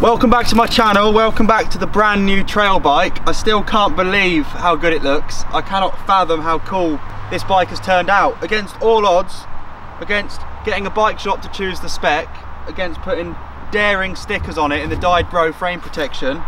Welcome back to my channel, welcome back to the brand new trail bike. I still can't believe how good it looks. I cannot fathom how cool this bike has turned out. Against all odds, against getting a bike shop to choose the spec, against putting daring stickers on it in the Dyedbro frame protection,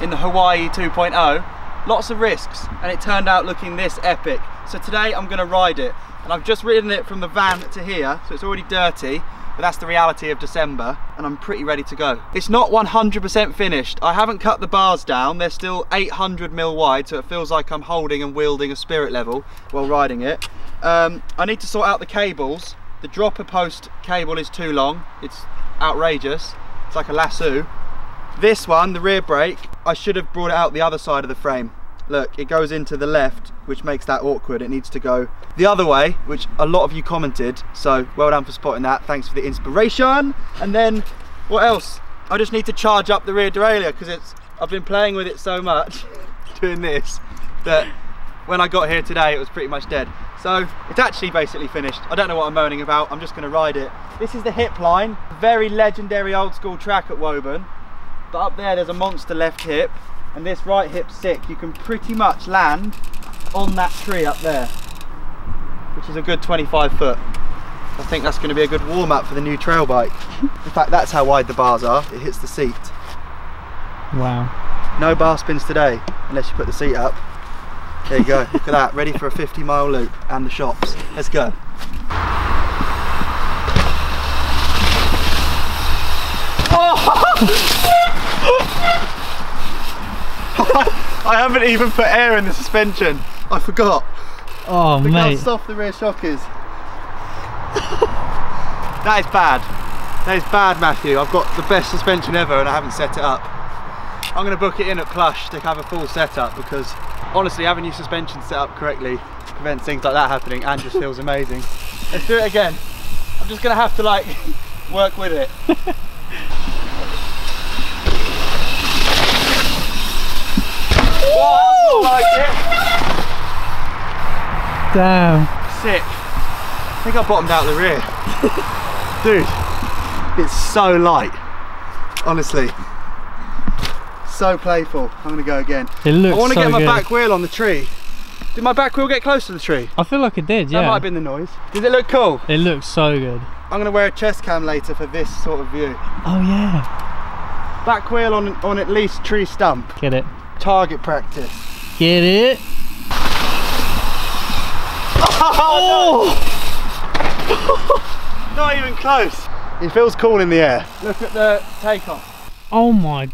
in the Hawaii 2.0, lots of risks, and it turned out looking this epic. So today I'm gonna ride it, and I've just ridden it from the van to here, so it's already dirty, but that's the reality of December and I'm pretty ready to go. It's not 100% finished. I haven't cut the bars down. They're still 800 mil wide so it feels like I'm holding and wielding a spirit level while riding it. Um, I need to sort out the cables. The dropper post cable is too long. It's outrageous. It's like a lasso. This one, the rear brake, I should have brought it out the other side of the frame. Look, it goes into the left, which makes that awkward. It needs to go the other way, which a lot of you commented. So well done for spotting that. Thanks for the inspiration. And then what else? I just need to charge up the rear derailleur because it's I've been playing with it so much, doing this, that when I got here today, it was pretty much dead. So it's actually basically finished. I don't know what I'm moaning about. I'm just gonna ride it. This is the hip line, very legendary old school track at Woburn. But up there, there's a monster left hip and this right hip sick, you can pretty much land on that tree up there, which is a good 25 foot. I think that's going to be a good warm up for the new trail bike. In fact, that's how wide the bars are. It hits the seat. Wow. No bar spins today, unless you put the seat up. There you go, look at that, ready for a 50 mile loop and the shops. Let's go. Oh! I haven't even put air in the suspension. I forgot. Oh, Look mate. how soft the rear shock is. that is bad. That is bad, Matthew. I've got the best suspension ever and I haven't set it up. I'm going to book it in at Plush to have a full setup because honestly, having your suspension set up correctly prevents things like that happening and just feels amazing. Let's do it again. I'm just going to have to like work with it. Oh, like. Damn. Sick. I think I bottomed out the rear. Dude, it's so light. Honestly. So playful. I'm gonna go again. It looks I want to so get my good. back wheel on the tree. Did my back wheel get close to the tree? I feel like it did, yeah. That might have been the noise. Did it look cool? It looks so good. I'm gonna wear a chest cam later for this sort of view. Oh yeah. Back wheel on on at least tree stump. Get it. Target practice. Get it. Oh! Not even close. It feels cool in the air. Look at the takeoff. Oh my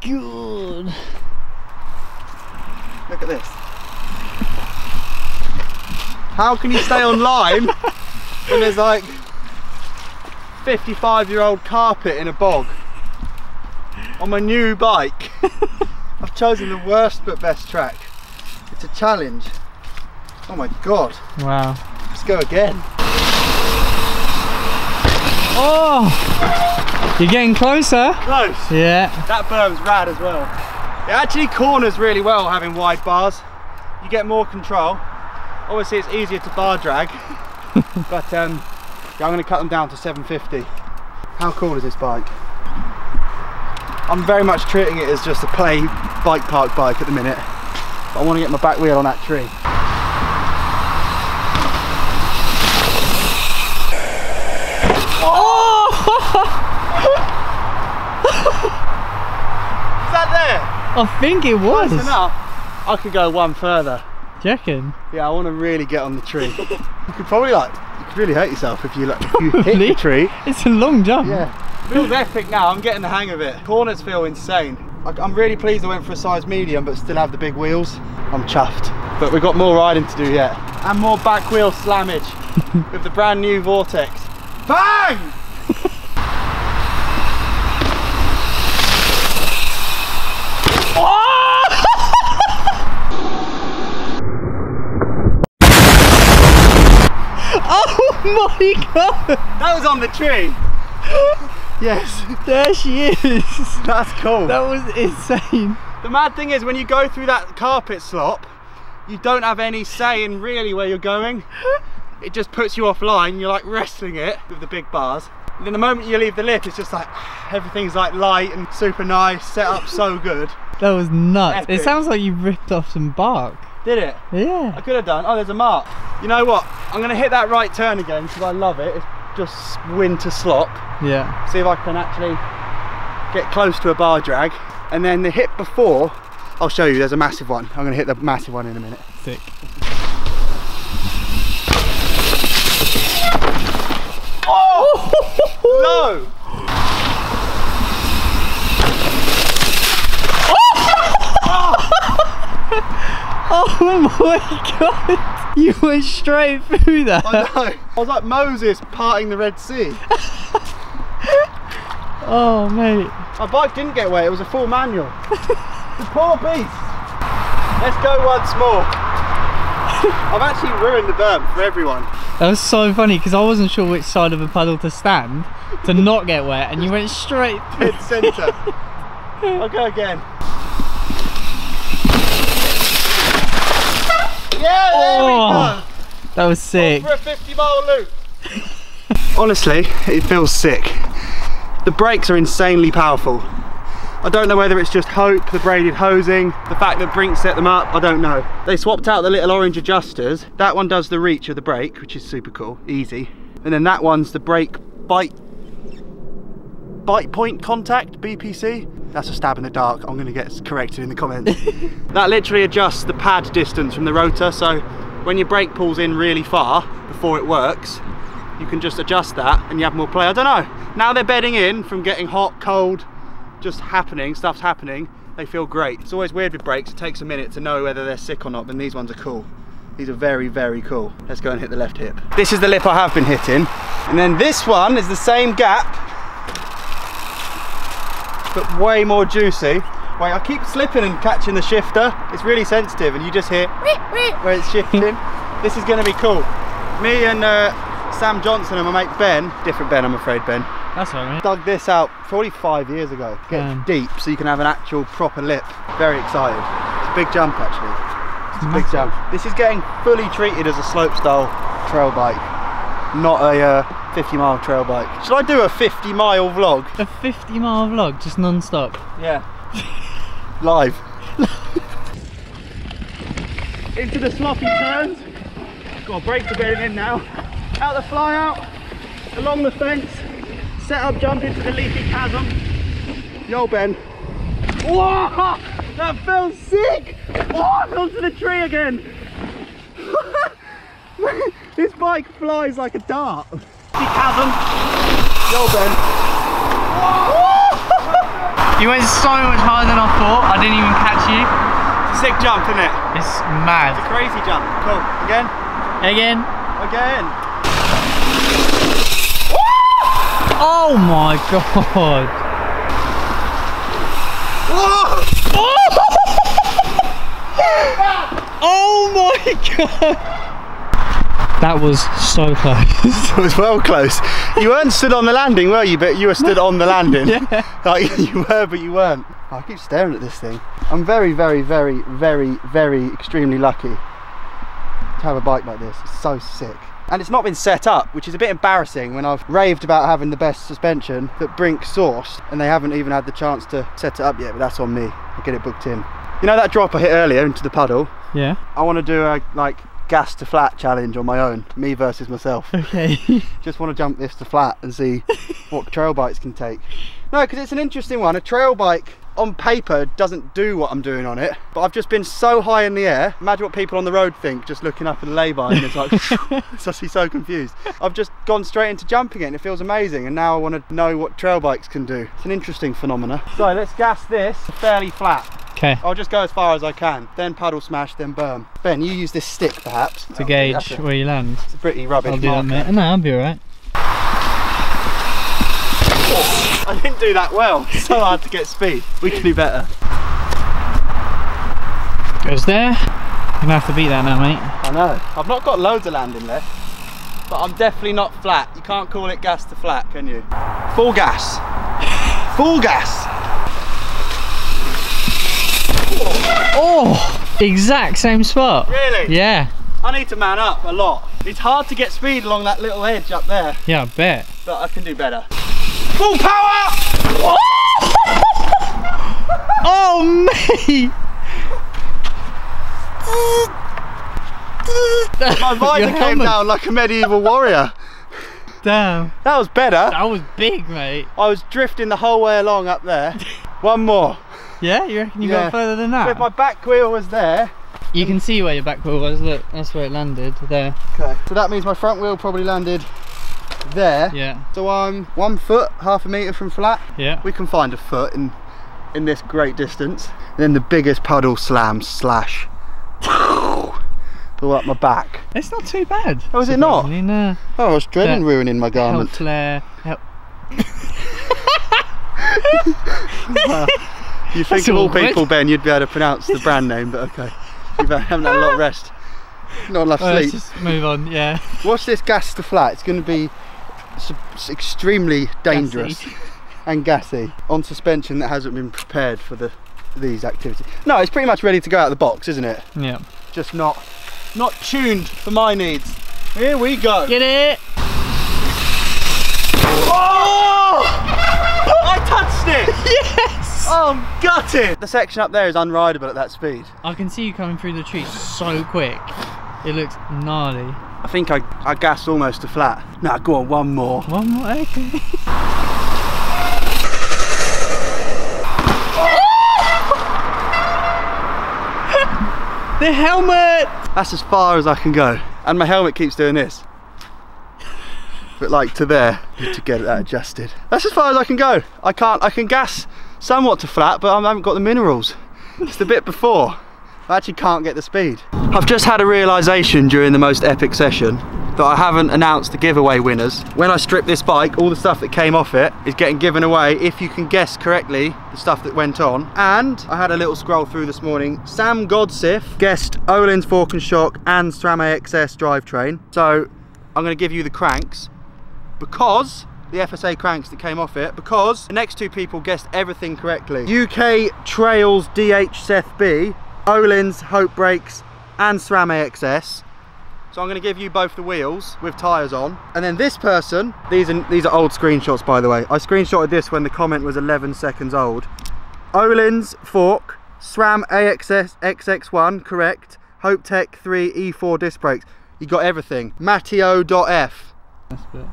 god. Look at this. How can you stay on line when there's like 55 year old carpet in a bog on my new bike? I've chosen the worst but best track. It's a challenge. Oh my god. Wow. Let's go again. Oh! You're getting closer. Close. Yeah. That berm's rad as well. It actually corners really well having wide bars. You get more control. Obviously it's easier to bar drag, but um, yeah, I'm going to cut them down to 750. How cool is this bike? I'm very much treating it as just a play bike park bike at the minute. But I want to get my back wheel on that tree. Is that there? I think it was. Close enough. I could go one further. Checking. Yeah, I want to really get on the tree. you could probably like, you could really hurt yourself if you like, if you hit the tree. It's a long jump. Yeah. Feels epic now, I'm getting the hang of it. Corners feel insane. I'm really pleased I went for a size medium but still have the big wheels. I'm chuffed. But we've got more riding to do yet. And more back wheel slammage with the brand new Vortex. Bang! Oh my god! That was on the tree. yes, There she is. that's cool. That was insane. The mad thing is when you go through that carpet slop, you don't have any say in really where you're going. it just puts you offline. You're like wrestling it with the big bars. And then the moment you leave the lip, it's just like everything's like light and super nice, set up so good. That was nuts. Epic. It sounds like you ripped off some bark. Did it? Yeah. I could have done. Oh, there's a mark. You know what? I'm gonna hit that right turn again because I love it. It's just winter slop. Yeah. See if I can actually get close to a bar drag. And then the hit before, I'll show you. There's a massive one. I'm gonna hit the massive one in a minute. Sick. Oh! No! Oh my god! You went straight through that. I know. I was like Moses parting the Red Sea. Oh mate. My bike didn't get wet. It was a full manual. the poor beast. Let's go once more. I've actually ruined the berm for everyone. That was so funny because I wasn't sure which side of the puddle to stand to not get wet and you went straight Dead centre. I'll go again. Yeah, there Oh. That was sick. go. For a 50 mile loop. Honestly, it feels sick. The brakes are insanely powerful. I don't know whether it's just Hope, the braided hosing, the fact that Brink set them up, I don't know. They swapped out the little orange adjusters. That one does the reach of the brake, which is super cool, easy. And then that one's the brake bite bite point contact BPC. That's a stab in the dark. I'm going to get corrected in the comments. that literally adjusts the pad distance from the rotor. So when your brake pulls in really far before it works, you can just adjust that and you have more play. I don't know. Now they're bedding in from getting hot, cold, just happening, stuff's happening. They feel great. It's always weird with brakes. It takes a minute to know whether they're sick or not, but these ones are cool. These are very, very cool. Let's go and hit the left hip. This is the lip I have been hitting. And then this one is the same gap, but way more juicy. Wait, I keep slipping and catching the shifter. It's really sensitive and you just hear where it's shifting. this is gonna be cool. Me and uh, Sam Johnson and my mate Ben, different Ben I'm afraid Ben, That's all right. dug this out probably five years ago. Get Damn. deep so you can have an actual proper lip. Very excited. It's a big jump actually. It's a big jump. This is getting fully treated as a slope style trail bike, not a uh, 50 mile trail bike. Should I do a 50 mile vlog? A 50 mile vlog, just non-stop. Yeah. Live. Into the sloppy turns. Got a brake to get in now. Out the fly out, along the fence, set up jump into the leafy chasm. Yo Ben. Whoa! That felt sick! Oh, I fell to the tree again! this bike flies like a dart. Leafy chasm. Yo Ben. You went so much harder than I thought. I didn't even catch you. It's a sick jump, isn't it? It's mad. It's a crazy jump. Cool. Again. Again. Again. Oh my god. Oh my god. That was so close. It was well close. You weren't stood on the landing, were you? But you were stood on the landing. Yeah. Like you were, but you weren't. Oh, I keep staring at this thing. I'm very, very, very, very, very extremely lucky to have a bike like this. It's so sick. And it's not been set up, which is a bit embarrassing when I've raved about having the best suspension that Brink sourced and they haven't even had the chance to set it up yet, but that's on me. I'll get it booked in. You know that drop I hit earlier into the puddle? Yeah. I want to do a like gas to flat challenge on my own, me versus myself. Okay. Just want to jump this to flat and see what trail bikes can take. No, because it's an interesting one. A trail bike on paper doesn't do what I'm doing on it, but I've just been so high in the air. Imagine what people on the road think just looking up at the lay-by and it's like, it's just so confused. I've just gone straight into jumping it and it feels amazing and now I want to know what trail bikes can do. It's an interesting phenomena. So let's gas this fairly flat. Okay. I'll just go as far as I can, then paddle smash, then berm. Ben, you use this stick perhaps. To gauge where you land. It's a pretty rubbish I'll do that, marker. mate. No, I'll be alright. I didn't do that well. It's so hard to get speed. We can do better. Goes there. I'm gonna have to beat that now, mate. I know. I've not got loads of landing left, but I'm definitely not flat. You can't call it gas to flat, can you? Full gas. Full gas. Oh! Exact same spot. Really? Yeah. I need to man up a lot. It's hard to get speed along that little edge up there, Yeah, I bet. but I can do better. Full power! Oh, mate! My visor came helmet. down like a medieval warrior. Damn. That was better. That was big, mate. I was drifting the whole way along up there. One more. Yeah, you reckon you Yeah. got further than that? if my back wheel was there, You can see where your back wheel was. Look, that's where it landed. There. okay. So that means my front wheel probably landed there. Yeah. So I'm one foot, half a metre from flat. Yeah. We can find a foot in in this great distance. And then the biggest puddle slam slash. Pull up my back. It's not too bad. Oh, is it not? No. Oh, I was dreading Yeah. ruining my Help garment. flare. Help. You think That's of all awkward. people, Ben, you'd be able to pronounce the brand name, but okay. You haven't had a lot of rest. Not enough sleep. just move on. Yeah. Watch this gas to flat. It's going to be s- s- extremely dangerous Gassy. and gassy on suspension that hasn't been prepared for the these activities. No, it's pretty much ready to go out of the box, isn't it? Yeah. Just not not tuned for my needs. Here we go. Get it. Oh! I touched it. Yes. Oh, I'm gutted. The section up there is unrideable at that speed. I can see you coming through the trees so quick. It looks gnarly. I think I, I gassed almost to flat. Now go on, one more. One more. Okay. the helmet. That's as far as I can go. And my helmet keeps doing this. But like to there, to get that adjusted. That's as far as I can go. I can't, I can gas somewhat to flat, but I haven't got the minerals. It's the bit before. I actually can't get the speed. I've just had a realization during the most epic session that I haven't announced the giveaway winners. When I strip this bike, all the stuff that came off it is getting given away if you can guess correctly the stuff that went on. And I had a little scroll through this morning. Sam Godsif guessed Öhlins Fork and Shock and SRAM AXS drivetrain. So I'm gonna give you the cranks because the FSA cranks that came off it because the next two people guessed everything correctly. UK Trails DH Seth B, Öhlins Hope Brakes and SRAM AXS. So I'm going to give you both the wheels with tyres on. And then this person, these are, these are old screenshots by the way. I screenshotted this when the comment was 11 seconds old. Öhlins Fork, SRAM AXS XX1, correct. Hope Tech 3 E4 disc brakes. You got everything. Matteo.f. That's good.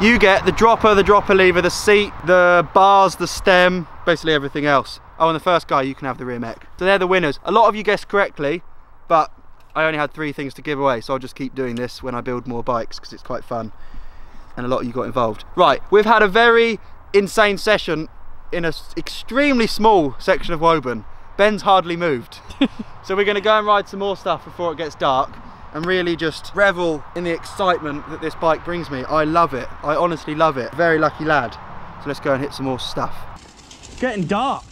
You get the dropper, the dropper lever, the seat, the bars, the stem, basically everything else. Oh, and the first guy, you can have the rear mech. So they're the winners. A lot of you guessed correctly, but I only had three things to give away, so I'll just keep doing this when I build more bikes because it's quite fun. And a lot of you got involved. Right, we've had a very insane session in an extremely small section of Woburn. Ben's hardly moved. so we're going to go and ride some more stuff before it gets dark and really just revel in the excitement that this bike brings me. I love it. I honestly love it. Very lucky lad. So let's go and hit some more stuff. It's getting dark.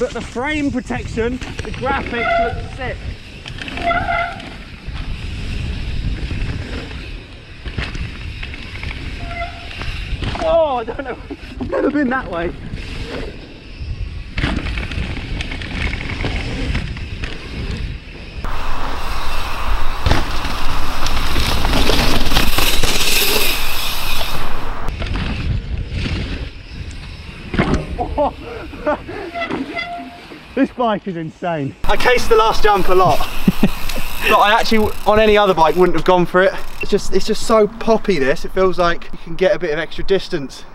But the frame protection, the graphics look sick. Oh, I don't know. I've never been that way. This bike is insane. I cased the last jump a lot. but I actually, on any other bike, wouldn't have gone for it. It's just, it's just so poppy this. It feels like you can get a bit of extra distance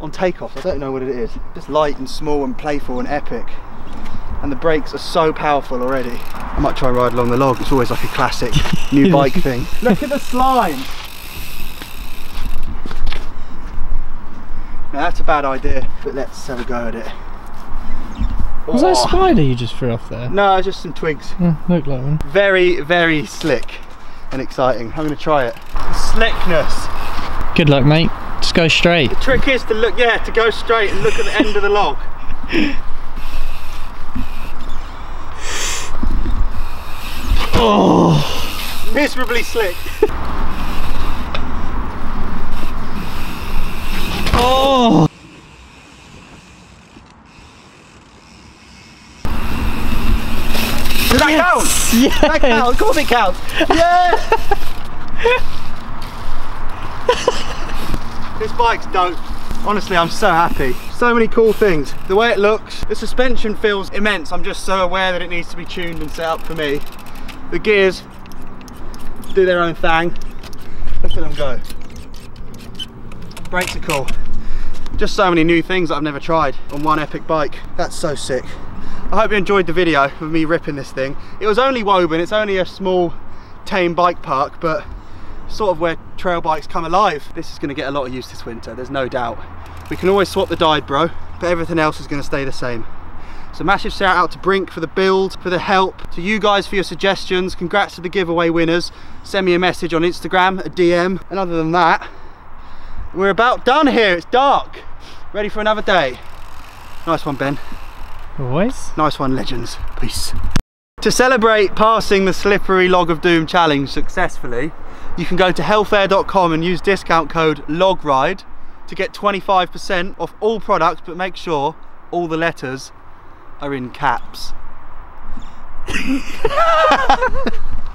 on takeoff. I don't know what it is. Just light and small and playful and epic. And the brakes are so powerful already. I might try and ride along the log. It's always like a classic new bike thing. Look at the slime. Now that's a bad idea, but let's have a go at it. Was that a Oh. spider you just threw off there? No, just some twigs. Yeah, looked like one. Very, very slick and exciting. I'm going to try it. Slickness. Good luck, mate. Just go straight. The trick is to look, yeah, to go straight and look at the end of the log. Oh, miserably slick. Oh! Did that count? Yes. That counts. Of course it counts. Yeah. this bike's dope. Honestly, I'm so happy. So many cool things. The way it looks, the suspension feels immense. I'm just so aware that it needs to be tuned and set up for me. The gears do their own thing. Look at them go. Brakes are cool. Just so many new things that I've never tried on one epic bike. That's so sick. I hope you enjoyed the video of me ripping this thing. It was only Woburn, it's only a small tame bike park, but sort of where trail bikes come alive. This is going to get a lot of use this winter, there's no doubt. We can always swap the Dyedbro, but everything else is going to stay the same. So massive shout out to Brink for the build, for the help, to you guys for your suggestions, congrats to the giveaway winners. Send me a message on Instagram, a DM, and other than that, we're about done here, it's dark. Ready for another day. Nice one, Ben. Always. Nice one, legends. Peace. To celebrate passing the Slippery Log of Doom challenge successfully, you can go to hellfair.com and use discount code LOGRIDE to get 25% off all products, but make sure all the letters are in caps.